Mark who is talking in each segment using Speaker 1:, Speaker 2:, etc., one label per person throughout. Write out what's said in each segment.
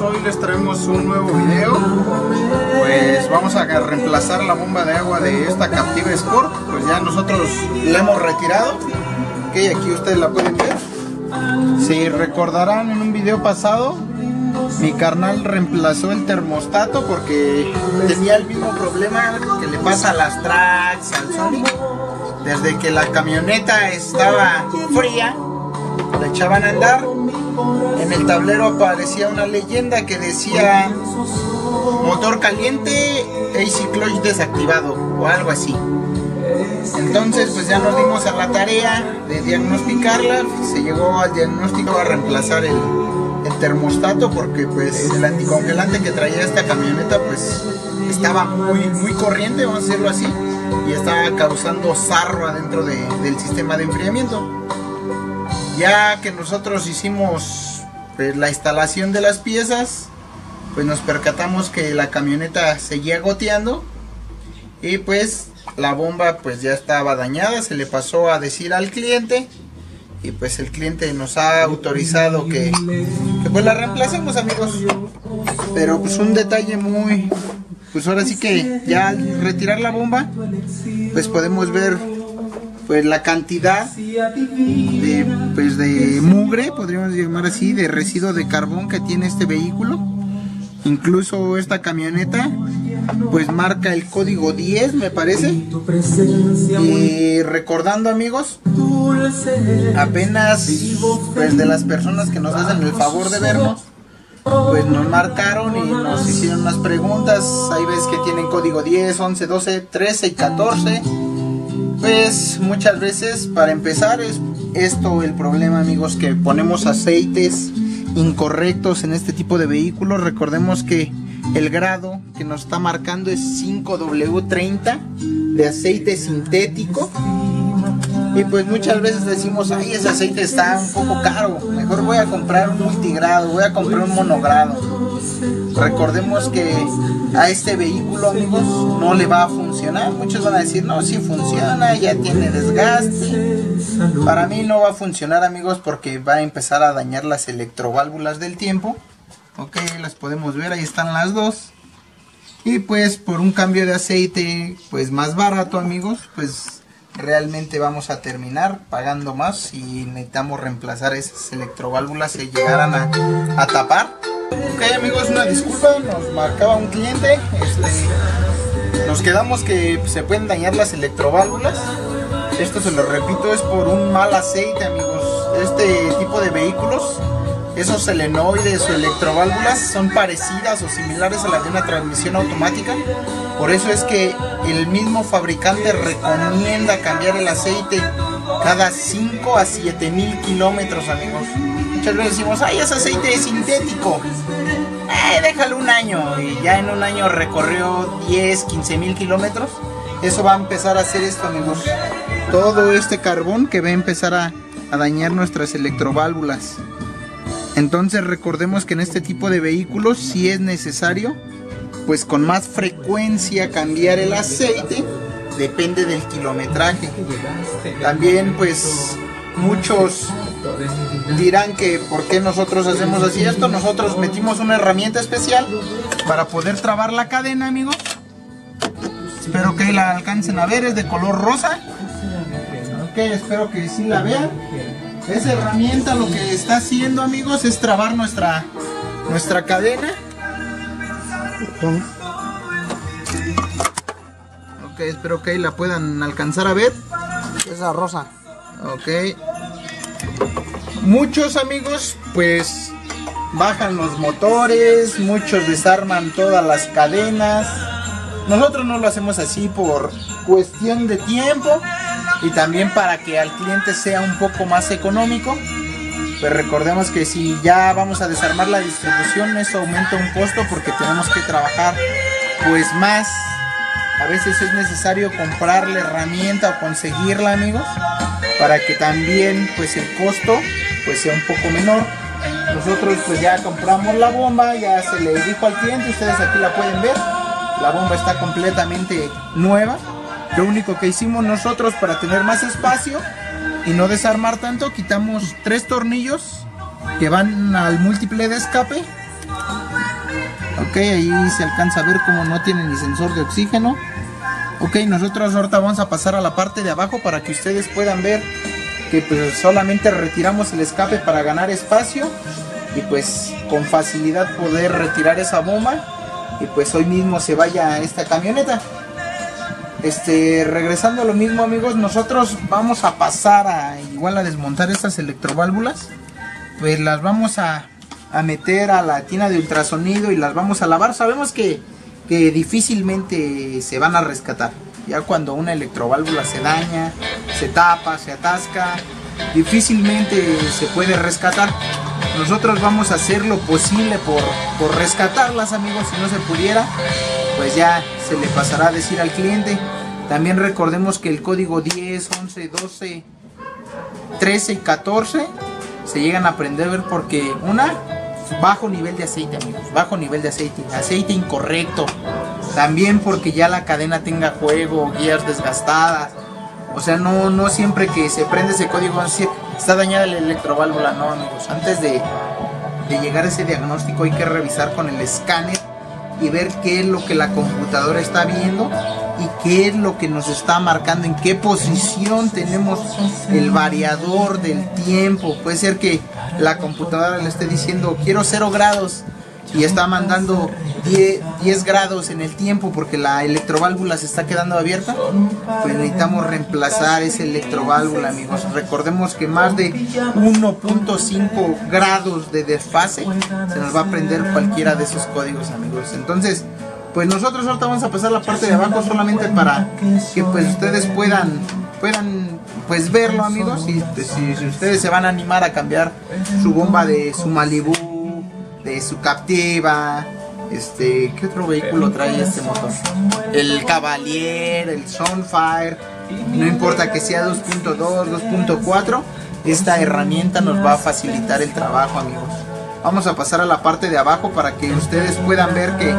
Speaker 1: hoy les traemos un nuevo video. Pues vamos a reemplazar la bomba de agua de esta Captiva Sport. Pues ya nosotros la hemos retirado. Ok, aquí ustedes la pueden ver. Si recordarán en un video pasado Mi carnal reemplazó el termostato porque tenía el mismo problema que le pasa a las tracks, al Sonic Desde que la camioneta estaba fría la echaban a andar. En el tablero aparecía una leyenda que decía motor caliente, AC clutch desactivado o algo así. Entonces pues ya nos dimos a la tarea de diagnosticarla, se llegó al diagnóstico a reemplazar el, termostato porque pues el anticongelante que traía esta camioneta pues estaba muy, muy corriente, vamos a decirlo así, y estaba causando sarro adentro del sistema de enfriamiento. Ya que nosotros hicimos pues, la instalación de las piezas, pues nos percatamos que la camioneta seguía goteando y pues la bomba pues ya estaba dañada, se le pasó a decir al cliente y pues el cliente nos ha autorizado que, pues la reemplacemos amigos. Pero pues un detalle muy, pues ahora sí que ya al retirar la bomba pues podemos ver pues la cantidad de, pues de mugre, podríamos llamar así, de residuo de carbón que tiene este vehículo. Incluso esta camioneta pues marca el código 10 me parece. Y recordando amigos, apenas pues de las personas que nos hacen el favor de vernos, pues nos marcaron y nos hicieron unas preguntas. Hay veces que tienen código 10, 11, 12, 13 y 14 pues muchas veces para empezar es esto el problema amigos que ponemos aceites incorrectos en este tipo de vehículos. Recordemos que el grado que nos está marcando es 5W30 de aceite sintético. Y pues muchas veces decimos, ay, ese aceite está un poco caro, mejor voy a comprar un multigrado, voy a comprar un monogrado. Recordemos que a este vehículo, amigos, no le va a funcionar. Muchos van a decir, no, si funciona, ya tiene desgaste. Para mí no va a funcionar, amigos, porque va a empezar a dañar las electroválvulas del tiempo. Ok, las podemos ver, ahí están las dos. Y pues por un cambio de aceite, pues más barato, amigos, pues realmente vamos a terminar pagando más y necesitamos reemplazar esas electroválvulas si llegaran a, a tapar. Ok amigos, una disculpa, nos marcaba un cliente, este, nos quedamos que se pueden dañar las electroválvulas. Esto se lo repito, es por un mal aceite amigos. Este tipo de vehículos, esos selenoides o electroválvulas son parecidas o similares a las de una transmisión automática. Por eso es que el mismo fabricante recomienda cambiar el aceite cada 5 a 7 mil kilómetros amigos muchas veces decimos, ay, ese aceite es sintético. Eh, déjalo un año. Y ya en un año recorrió 10, 15 mil kilómetros. Eso va a empezar a hacer esto, amigos. Todo este carbón que va a empezar a, a dañar nuestras electroválvulas. Entonces recordemos que en este tipo de vehículos si es necesario, pues con más frecuencia cambiar el aceite, depende del kilometraje. También pues muchos dirán que por qué nosotros hacemos así esto. Nosotros metimos una herramienta especial para poder trabar la cadena, amigos. Espero que la alcancen a ver, es de color rosa. Ok, espero que sí la vean. Esa herramienta lo que está haciendo, amigos, es trabar nuestra, nuestra cadena. Ok, espero que la puedan alcanzar a ver. Esa rosa. Ok. Muchos amigos pues bajan los motores, muchos desarman todas las cadenas. Nosotros no lo hacemos así por cuestión de tiempo y también para que al cliente sea un poco más económico. Pues recordemos que si ya vamos a desarmar la distribución, eso aumenta un costo porque tenemos que trabajar pues más. A veces es necesario comprar la herramienta o conseguirla, amigos, para que también pues el costo pues sea un poco menor. Nosotros pues ya compramos la bomba, ya se le dijo al cliente, ustedes aquí la pueden ver. La bomba está completamente nueva. Lo único que hicimos nosotros para tener más espacio y no desarmar tanto, quitamos tres tornillos que van al múltiple de escape. Ok, ahí se alcanza a ver como no tiene ni sensor de oxígeno. Ok, nosotros ahorita vamos a pasar a la parte de abajo para que ustedes puedan ver que pues solamente retiramos el escape para ganar espacio y pues con facilidad poder retirar esa bomba y pues hoy mismo se vaya esta camioneta. Este, regresando a lo mismo amigos, nosotros vamos a pasar a igual a desmontar estas electroválvulas. Pues las vamos a, meter a la tina de ultrasonido y las vamos a lavar. Sabemos que, que difícilmente se van a rescatar. Ya cuando una electroválvula se daña, se tapa, se atasca, difícilmente se puede rescatar. Nosotros vamos a hacer lo posible por, por rescatarlas amigos. Si no se pudiera, pues ya se le pasará a decir al cliente. También recordemos que el código 10, 11, 12, 13 y 14 se llegan a aprender porque una, bajo nivel de aceite amigos, bajo nivel de aceite, aceite incorrecto. También porque ya la cadena tenga juego, guías desgastadas. O sea, no, no siempre que se prende ese código está dañada la electroválvula. No amigos, antes de, de llegar a ese diagnóstico hay que revisar con el escáner y ver qué es lo que la computadora está viendo y qué es lo que nos está marcando, en qué posición tenemos el variador del tiempo. Puede ser que la computadora le esté diciendo quiero 0 grados y está mandando 10, 10, grados en el tiempo porque la electroválvula se está quedando abierta, pues necesitamos reemplazar esa electroválvula, amigos. Recordemos que más de 1.5 grados de desfase se nos va a prender cualquiera de esos códigos, amigos. Entonces, pues nosotros ahorita vamos a pasar la parte de abajo solamente para que pues ustedes puedan puedan pues verlo, amigos. Y pues, si, si ustedes se van a animar a cambiar su bomba de su Malibu de su Captiva, este, ¿qué otro vehículo trae este motor? El Cavalier, el Sunfire, no importa que sea 2.2, 2.4, esta herramienta nos va a facilitar el trabajo, amigos. Vamos a pasar a la parte de abajo para que ustedes puedan ver que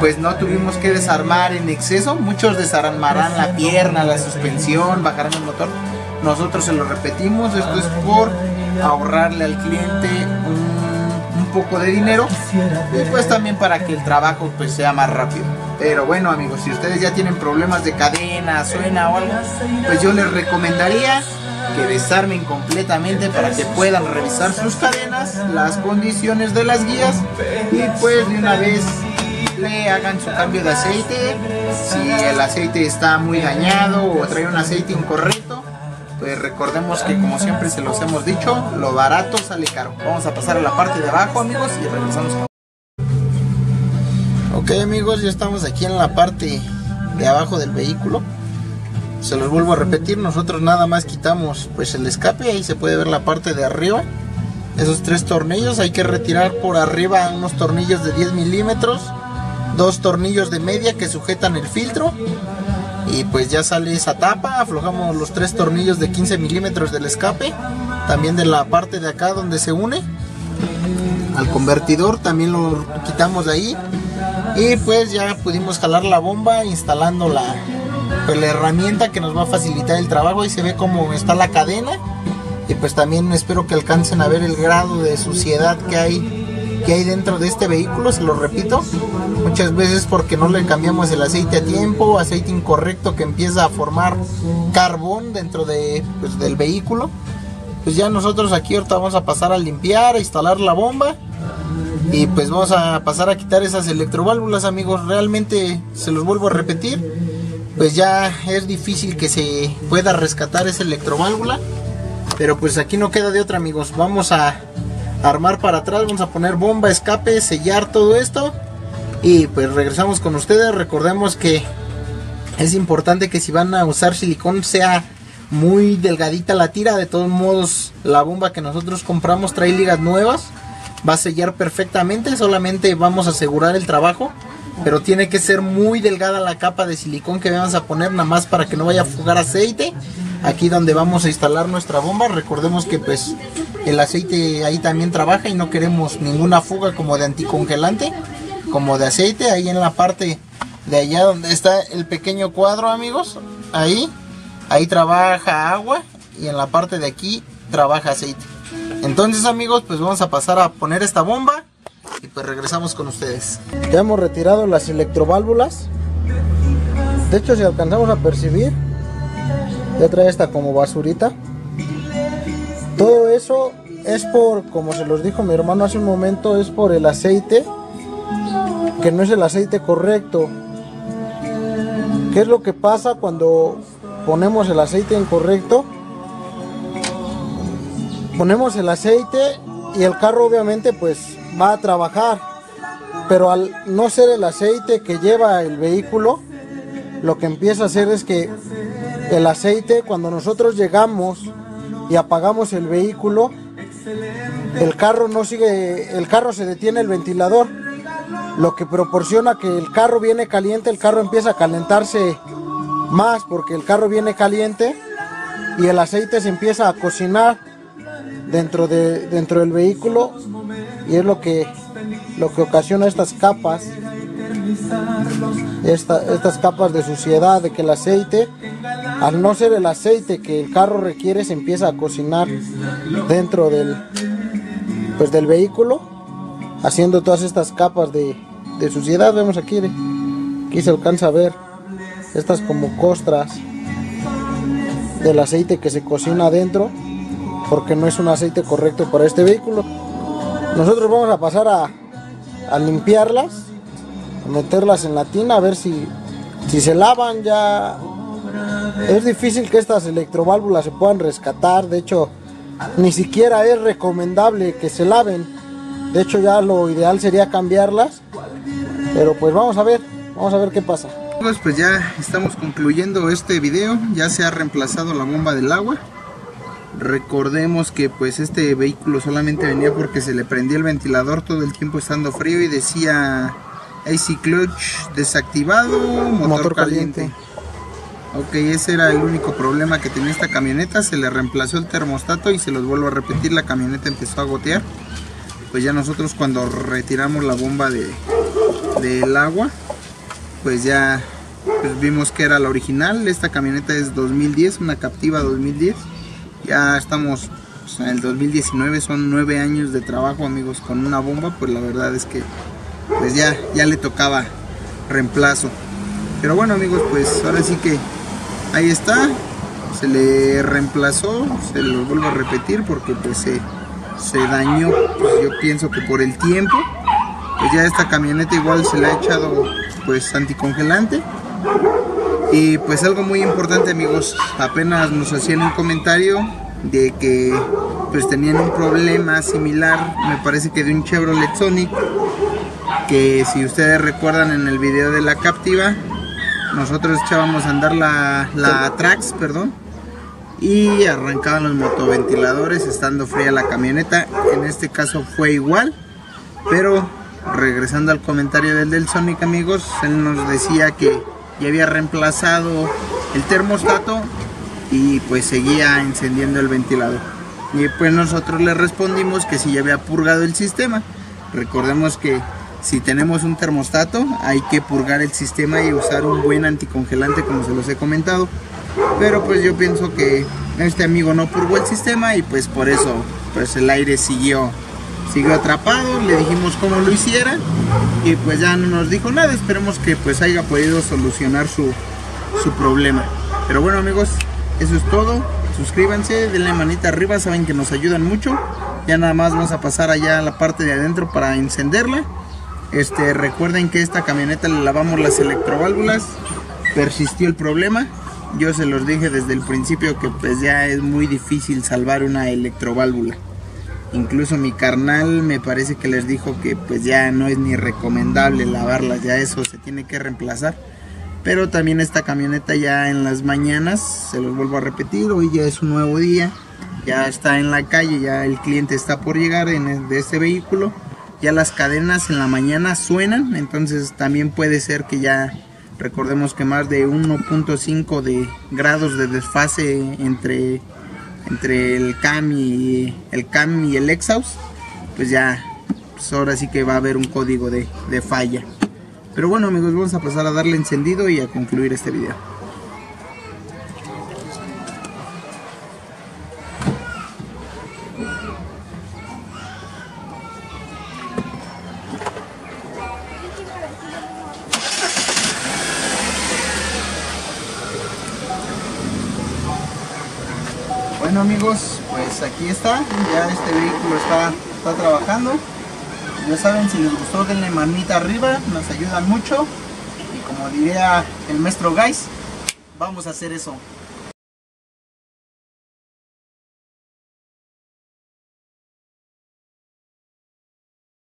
Speaker 1: pues no tuvimos que desarmar en exceso. Muchos desarmarán la pierna, la suspensión, bajarán el motor. Nosotros se lo repetimos, esto es por ahorrarle al cliente un poco de dinero y pues también para que el trabajo pues sea más rápido. Pero bueno amigos, si ustedes ya tienen problemas de cadena, suena o algo, pues yo les recomendaría que desarmen completamente para que puedan revisar sus cadenas, las condiciones de las guías y pues de una vez le hagan su cambio de aceite. Si el aceite está muy dañado o trae un aceite incorrecto, pues recordemos que como siempre se los hemos dicho, lo barato sale caro. Vamos a pasar a la parte de abajo amigos y regresamos. Ok amigos, ya estamos aquí en la parte de abajo del vehículo. Se los vuelvo a repetir, nosotros nada más quitamos pues el escape, ahí se puede ver la parte de arriba. Esos tres tornillos, hay que retirar por arriba unos tornillos de 10 milímetros, dos tornillos de media que sujetan el filtro y pues ya sale esa tapa aflojamos los tres tornillos de 15 milímetros del escape también de la parte de acá donde se une al convertidor también lo quitamos de ahí. Y pues ya pudimos jalar la bomba instalando la, pues, la herramienta que nos va a facilitar el trabajo. Y se ve cómo está la cadena. Y pues también espero que alcancen a ver el grado de suciedad que hay que hay dentro de este vehículo, se lo repito, muchas veces porque no le cambiamos el aceite a tiempo, aceite incorrecto que empieza a formar carbón dentro de, pues, del vehículo. Pues ya nosotros aquí ahorita vamos a pasar a limpiar, a instalar la bomba y pues vamos a pasar a quitar esas electroválvulas amigos, realmente se los vuelvo a repetir, pues ya es difícil que se pueda rescatar esa electroválvula, pero pues aquí no queda de otra amigos, vamos a armar para atrás, vamos a poner bomba, escape, sellar todo esto y pues regresamos con ustedes. Recordemos que es importante que si van a usar silicón sea muy delgadita la tira. De todos modos, la bomba que nosotros compramos trae ligas nuevas. Va a sellar perfectamente. Solamente vamos a asegurar el trabajo. Pero tiene que ser muy delgada la capa de silicón que vamos a poner nada más para que no vaya a fugar aceite. Aquí donde vamos a instalar nuestra bomba. Recordemos que pues el aceite ahí también trabaja y no queremos ninguna fuga como de anticongelante como de aceite ahí en la parte de allá donde está el pequeño cuadro amigos ahí ahí trabaja agua y en la parte de aquí trabaja aceite entonces amigos pues vamos a pasar a poner esta bomba y pues regresamos con ustedes.
Speaker 2: Ya hemos retirado las electroválvulas. De hecho, si alcanzamos a percibir, ya trae esta como basurita. Eso es por, como se los dijo mi hermano hace un momento, es por el aceite, que no es el aceite correcto. ¿Qué es lo que pasa cuando ponemos el aceite incorrecto? Ponemos el aceite y el carro obviamente pues va a trabajar, pero al no ser el aceite que lleva el vehículo, lo que empieza a hacer es que el aceite cuando nosotros llegamos y apagamos el vehículo, el carro no sigue, el carro se detiene el ventilador, lo que proporciona que el carro viene caliente, el carro empieza a calentarse más porque el carro viene caliente y el aceite se empieza a cocinar dentro de dentro del vehículo y es lo que lo que ocasiona estas capas estas capas de suciedad de que el aceite al no ser el aceite que el carro requiere se empieza a cocinar dentro del pues del vehículo haciendo todas estas capas de, suciedad. Vemos aquí aquí se alcanza a ver estas como costras del aceite que se cocina adentro porque no es un aceite correcto para este vehículo. Nosotros vamos a pasar a, a limpiarlas meterlas en la tina a ver si si se lavan ya. Es difícil que estas electroválvulas se puedan rescatar de hecho ni siquiera es recomendable que se laven. De hecho ya lo ideal sería cambiarlas pero pues vamos a ver vamos a ver qué pasa.
Speaker 1: Pues ya estamos concluyendo este video, ya se ha reemplazado la bomba del agua. Recordemos que pues este vehículo solamente venía porque se le prendía el ventilador todo el tiempo estando frío y decía AC clutch desactivado, motor, caliente. Ok, ese era el único problema que tenía esta camioneta, se le reemplazó el termostato y se los vuelvo a repetir, la camioneta empezó a gotear. Pues ya nosotros cuando retiramos la bomba de, del agua, pues ya pues vimos que era la original. Esta camioneta es 2010, una Captiva 2010. Ya estamos pues, en el 2019, son nueve años de trabajo amigos con una bomba, pues la verdad es que pues ya, ya le tocaba reemplazo. Pero bueno amigos, pues ahora sí que ahí está. Se le reemplazó, se lo vuelvo a repetir porque pues se, se dañó, pues yo pienso que por el tiempo. Pues ya esta camioneta igual se le ha echado pues anticongelante y pues algo muy importante amigos apenas nos hacían un comentario de que pues tenían un problema similar me parece que de un Chevrolet Sonic que si ustedes recuerdan en el video de la Captiva nosotros echábamos a andar la, la Trax perdón y arrancaban los motoventiladores estando fría la camioneta en este caso fue igual pero regresando al comentario del del Sonic amigos, él nos decía que ya había reemplazado el termostato y pues seguía encendiendo el ventilador. Y pues nosotros le respondimos que si ya había purgado el sistema. Recordemos que si tenemos un termostato hay que purgar el sistema y usar un buen anticongelante como se los he comentado. Pero pues yo pienso que este amigo no purgó el sistema y pues por eso pues el aire siguió siguió atrapado, le dijimos cómo lo hiciera y pues ya no nos dijo nada, esperemos que pues haya podido solucionar su, su problema. Pero bueno amigos, eso es todo, suscríbanse, denle manita arriba, saben que nos ayudan mucho. Ya nada más vamos a pasar allá a la parte de adentro para encenderla. Este, recuerden que esta camioneta le lavamos las electroválvulas, persistió el problema. Yo se los dije desde el principio que pues ya es muy difícil salvar una electroválvula. Incluso mi carnal me parece que les dijo que pues ya no es ni recomendable lavarlas, ya eso se tiene que reemplazar. Pero también esta camioneta ya en las mañanas, se los vuelvo a repetir, hoy ya es un nuevo día, ya está en la calle, ya el cliente está por llegar en de este vehículo. Ya las cadenas en la mañana suenan, entonces también puede ser que ya recordemos que más de 1.5 de grados de desfase entre entre el cam y el cam y el exhaust pues ya pues ahora sí que va a haber un código de, de falla. Pero bueno amigos vamos a pasar a darle encendido y a concluir este video Bueno amigos, pues aquí está, ya este vehículo está, está trabajando. Ya saben, si les gustó denle manita arriba, nos ayudan mucho. Y como diría el maestro Guys, vamos a hacer eso.